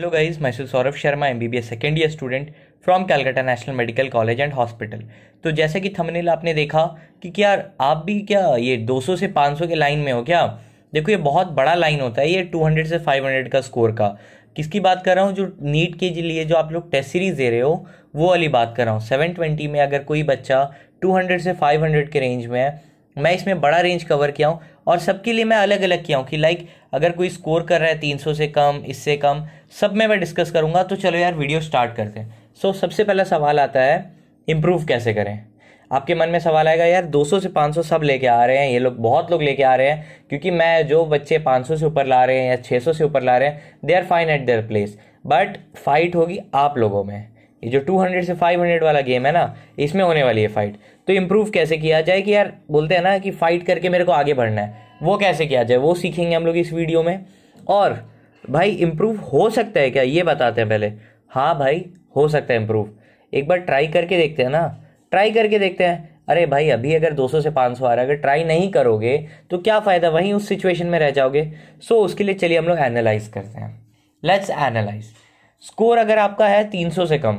Hello guys, myself Saurav Sharma, MBBS second year student from Calcutta National Medical College and Hospital. तो जैसे कि thumbnail आपने देखा कि क्या आप भी क्या ये 200 से 500 के लाइन में हो क्या? देखो ये बहुत बड़ा लाइन होता है ये 200 से 500 का स्कोर का। किसकी बात कर रहा हूँ? जो नीट के लिए जो आप लोग टेस्ट सीरीज़ दे रहे हो वो वाली बात कर रहा हूँ। 720 में अगर कोई बच्चा 200 से 500 के रेंज में है मैं इसमें बड़ा रेंज कवर किया हूँ। और सबके लिए मैं अलग अलग किया हूँ कि लाइक अगर कोई स्कोर कर रहा है तीन सौ से कम इससे कम सब में मैं डिस्कस करूँगा तो चलो यार वीडियो स्टार्ट करते हैं। सो so, सबसे पहला सवाल आता है इम्प्रूव कैसे करें? आपके मन में सवाल आएगा यार 200 से 500 सब लेके आ रहे हैं ये लोग बहुत लोग लेके आ रहे हैं क्योंकि मैं जो बच्चे 500 से ऊपर ला रहे हैं या 600 से ऊपर ला रहे हैं they are fine at their place but fight होगी आप लोगों में। ये जो 200 से 500 वाला गेम है ना इसमें होने वाली है फाइट तो इम्प्रूव कैसे किया जाए कि यार बोलते हैं ना कि फाइट करके मेरे को आगे बढ़ना है। वो कैसे किया जाए वो सीखेंगे हम लोग इस वीडियो में। और भाई इम्प्रूव हो सकता है क्या? ये बताते हैं पहले। हाँ भाई हो सकता है इम्प्रूव एक बार ट्राई करके देखते हैं ना। ट्राई करके देखते हैं। अरे भाई अभी अगर 200 से 500 आ रहा है अगर ट्राई नहीं करोगे तो क्या फ़ायदा? वहीं उस सिचुएशन में रह जाओगे। सो so, उसके लिए चलिए हम लोग एनालाइज करते हैं। लेट्स एनालाइज स्कोर अगर आपका है 300 से कम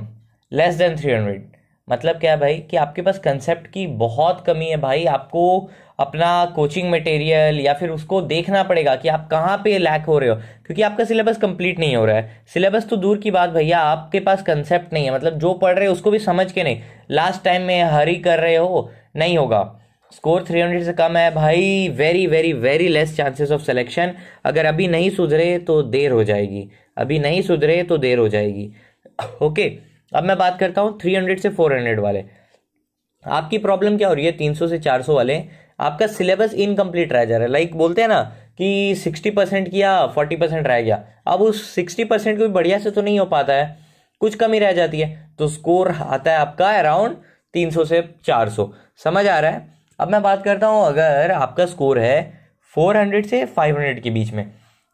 लेस देन 300 मतलब क्या है भाई कि आपके पास कंसेप्ट की बहुत कमी है भाई, आपको अपना कोचिंग मटेरियल या फिर उसको देखना पड़ेगा कि आप कहाँ पे लैक हो रहे हो, क्योंकि आपका सिलेबस कंप्लीट नहीं हो रहा है। सिलेबस तो दूर की बात भैया, आपके पास कंसेप्ट नहीं है मतलब जो पढ़ रहे हो उसको भी समझ के नहीं। लास्ट टाइम में हरी कर रहे हो, नहीं होगा। स्कोर 300 से कम है भाई very very very less chances of selection अगर अभी नहीं सुधरे तो देर हो जाएगी। अभी नहीं सुधरे तो देर हो जाएगी। ओके, अब मैं बात करता हूँ 300 से 400 वाले। आपकी प्रॉब्लम क्या हो रही है? 300 से 400 वाले। आपका सिलेबस इनकम्प्लीट रह जा रहा है। लाइक बोलते हैं ना कि 60 परसेंट किया 40 परसेंट रह गया। अब उस 60 परसेंट को भी बढ़िया से तो नहीं हो पाता है। कुछ कमी रह जाती है। तो स्कोर आता है आपका अराउंड 300 से 400 समझ आ रहा है? अब मैं बात करता हूँ, अगर आपका स्कोर है 400 से 500 के बीच में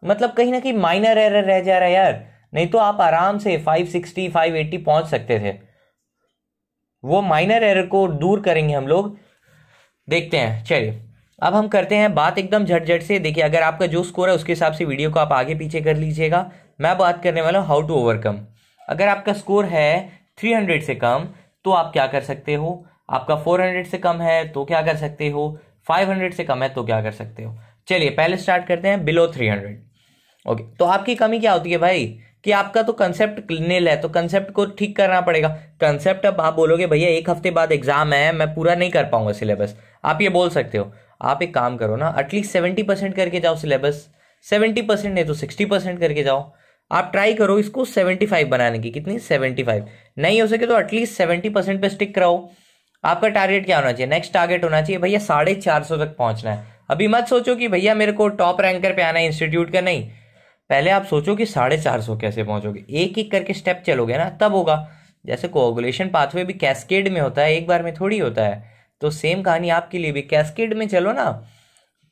मतलब कहीं ना कहीं माइनर एरर रह जा रहा है यार। नहीं तो आप आराम से 560 580 पहुँच सकते थे। वो माइनर एरर को दूर करेंगे हम लोग। देखते हैं, चलिए। अब हम करते हैं बात एकदम झटझट से। देखिए, अगर आपका जो स्कोर है, उसके हिसाब से वीडियो को आप आगे पीछे कर लीजिएगा। मैं बात करने वाला हूँ हाउ टू ओवरकम अगर आपका स्कोर है 300 से कम तो आप क्या कर सकते हो? आपका 400 से कम है तो क्या कर सकते हो? 500 से कम है तो क्या कर सकते हो? चलिए, पहले स्टार्ट करते हैं बिलो 300 ओके तो आपकी कमी क्या होती है भाई? कि आपका तो कंसेप्ट नील है तो कंसेप्ट को ठीक करना पड़ेगा। कंसेप्ट अब आप बोलोगे, भैया, एक हफ़्ते बाद एग्ज़ाम है, मैं पूरा नहीं कर पाऊँगा सिलेबस आप ये बोल सकते हो। आप एक काम करो ना एटलीस्ट सेवेंटी परसेंट करके जाओ सिलेबस सेवेंटी परसेंट नहीं तो सिक्सटी परसेंट करके जाओ। आप ट्राई करो इसको सेवेंटी फाइव बनाने की। कितनी? सेवेंटी फाइव नहीं हो सके तो एटलीस्ट सेवेंटी परसेंट पे स्टिक रहो आपका टारगेट क्या होना चाहिए? नेक्स्ट टारगेट होना चाहिए, भैया, साढ़े चार सौ तक पहुँचना है। अभी मत सोचो कि, भैया, मेरे को टॉप रैंकर पे आना है इंस्टीट्यूट का नहीं। पहले आप सोचो कि साढ़े चार सौ कैसे पहुंचोगे। एक एक करके स्टेप चलोगे ना, तब होगा। जैसे कोगुलेशन पाथवे भी कैस्केड में होता है, एक बार में थोड़ी होता है। तो सेम कहानी आपके लिए भी। कैस्केड में चलो ना,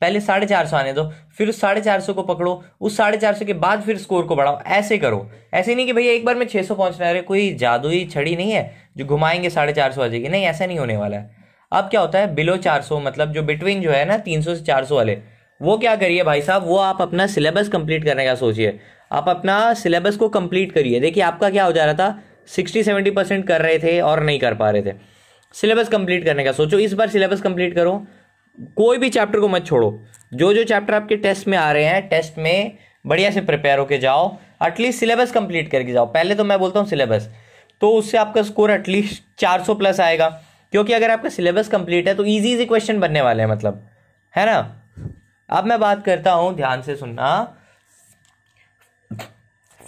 पहले साढ़े चार सौ आने दो, फिर उस साढ़े चार सौ को पकड़ो, उस साढ़े चार सौ के बाद फिर स्कोर को बढ़ाओ, ऐसे करो। ऐसे नहीं कि भैया एक बार में छः सौ पहुँचना है कोई जादुई छड़ी नहीं है जो घुमाएँगे साढ़े चार सौ आ जाएगी। नहीं, ऐसा नहीं होने वाला है। अब क्या होता है बिलो चार सौ मतलब जो बिटवीन जो है ना, तीन सौ से चार सौ वाले वो क्या करिए भाई साहब? वो आप अपना सिलेबस कंप्लीट करने का सोचिए। आप अपना सिलेबस को कंप्लीट करिए। देखिए, आपका क्या हो जा रहा था? सिक्सटी, सेवेंटी परसेंट कर रहे थे और नहीं कर पा रहे थे। सिलेबस कंप्लीट करने का सोचो। इस बार सिलेबस कंप्लीट करो। कोई भी चैप्टर को मत छोड़ो। जो जो चैप्टर आपके टेस्ट में आ रहे हैं टेस्ट में बढ़िया से प्रिपेयर होके जाओ। एटलीस्ट सिलेबस कंप्लीट करके जाओ। पहले तो मैं बोलता हूँ सिलेबस तो उससे आपका स्कोर एटलीस्ट चार सौ प्लस आएगा। क्योंकि अगर आपका सिलेबस कंप्लीट है तो इजी इजी क्वेश्चन बनने वाले हैं मतलब। है ना? अब मैं बात करता हूँ ध्यान से सुनना।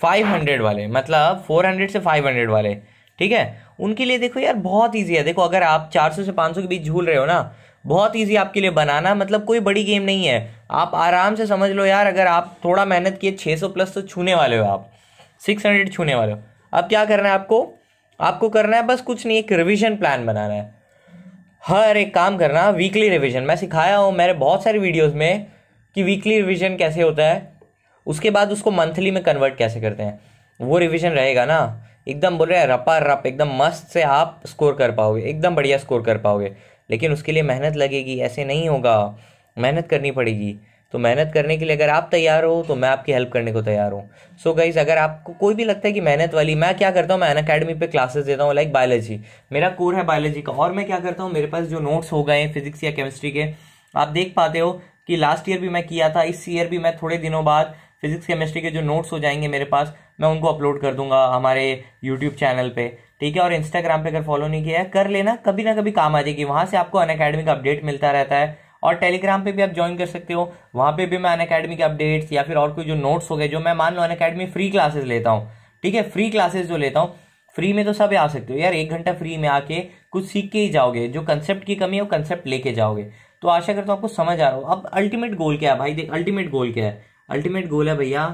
500 वाले मतलब 400 से 500 वाले, ठीक है? उनके लिए देखो यार, बहुत इजी है। देखो, अगर आप 400 से 500 के बीच झूल रहे हो ना, बहुत इजी आपके लिए बनाना मतलब कोई बड़ी गेम नहीं है। आप आराम से समझ लो यार, अगर आप थोड़ा मेहनत किए 600 प्लस तो छूने वाले हो आप। 600 छूने वाले हो। अब क्या करना है आपको? आपको करना है, बस कुछ नहीं, एक रिविजन प्लान बनाना है। हर एक काम करना वीकली रिविजन मैं सिखाया हूँ मेरे बहुत सारे वीडियोस में कि वीकली रिविजन कैसे होता है, उसके बाद उसको मंथली में कन्वर्ट कैसे करते हैं। वो रिविजन रहेगा ना, एकदम बोल रहे हैं, रपा रप, एकदम मस्त से आप स्कोर कर पाओगे, एकदम बढ़िया स्कोर कर पाओगे। लेकिन उसके लिए मेहनत लगेगी, ऐसे नहीं होगा, मेहनत करनी पड़ेगी। तो मेहनत करने के लिए अगर आप तैयार हो तो मैं आपकी हेल्प करने को तैयार हूँ। सो गाइज़ अगर आपको कोई भी लगता है कि मेहनत वाली, मैं क्या करता हूँ, मैं अन अकेडमी पे क्लासेस देता हूँ लाइक बायोलॉजी मेरा कोर है बायोलॉजी का। और मैं क्या करता हूँ, मेरे पास जो नोट्स हो गए हैं फिजिक्स या केमिस्ट्री के, आप देख पाते हो कि लास्ट ईयर भी मैं किया था, इस ईयर भी मैं थोड़े दिनों बाद फिजिक्स केमिस्ट्री के जो नोट्स हो जाएँगे मेरे पास, मैं उनको अपलोड कर दूँगा हमारे यूट्यूब चैनल पे। ठीक है? और इंस्टाग्राम पे अगर फॉलो नहीं किया है, कर लेना, कभी ना कभी काम आ जाएगी। वहाँ से आपको अन अकेडमी का अपडेट मिलता रहता है। और टेलीग्राम पे भी आप ज्वाइन कर सकते हो। वहाँ पे भी मैं अन अकेडमी के अपडेट्स या फिर और कोई जो नोट्स हो गए, जो मैं मान लो अन अकेडमी फ्री क्लासेस लेता हूँ, ठीक है? फ्री क्लासेस जो लेता हूँ फ्री में तो सब आ सकते हो। यार, एक घंटा फ्री में आके कुछ सीख के ही जाओगे, जो कंसेप्ट की कमी है वो कंसेप्ट लेके जाओगे। तो आशा करता हूँ आपको समझ आ रहा हो। अब अल्टीमेट गोल क्या है भाई? देख अल्टीमेट गोल क्या है? अल्टीमेट गोल है भैया,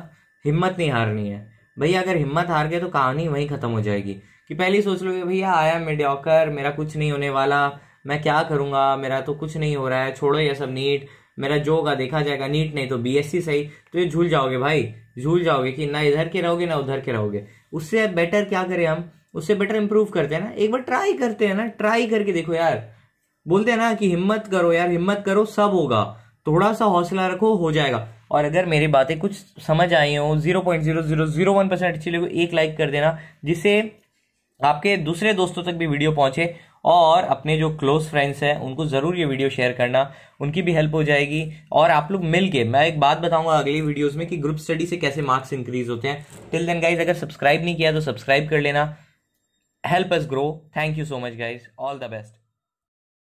हिम्मत नहीं हारनी है। भैया, अगर हिम्मत हार गए तो कहानी वहीं खत्म हो जाएगी। कि पहले सोच लोगे, भैया आया मेडियोकर मेरा कुछ नहीं होने वाला मैं क्या करूँगा? मेरा तो कुछ नहीं हो रहा है, छोड़ो ये सब नीट। मेरा जो होगा देखा जाएगा, नीट नहीं तो बीएससी सही। तो ये झूल जाओगे भाई, झूल जाओगे कि ना इधर के रहोगे, ना उधर के रहोगे। उससे बेटर क्या करें हम? उससे बेटर इंप्रूव करते हैं ना। एक बार ट्राई करते हैं ना ट्राई करके देखो यार। बोलते हैं ना कि हिम्मत करो यार, हिम्मत करो, सब होगा। थोड़ा सा हौसला रखो, हो जाएगा। और अगर मेरी बातें कुछ समझ आई हो zero point zero zero zero one percent अच्छी लगे, एक लाइक कर देना, जिससे आपके दूसरे दोस्तों तक भी वीडियो पहुँचे। और अपने जो क्लोज फ्रेंड्स हैं, उनको ज़रूर ये वीडियो शेयर करना। उनकी भी हेल्प हो जाएगी। और आप लोग मिल के मैं एक बात बताऊँगा अगले वीडियोस में कि ग्रुप स्टडी से कैसे मार्क्स इंक्रीज होते हैं। टिल देन गाइज़ अगर सब्सक्राइब नहीं किया तो सब्सक्राइब कर लेना। Help us grow thank you so much guys all the best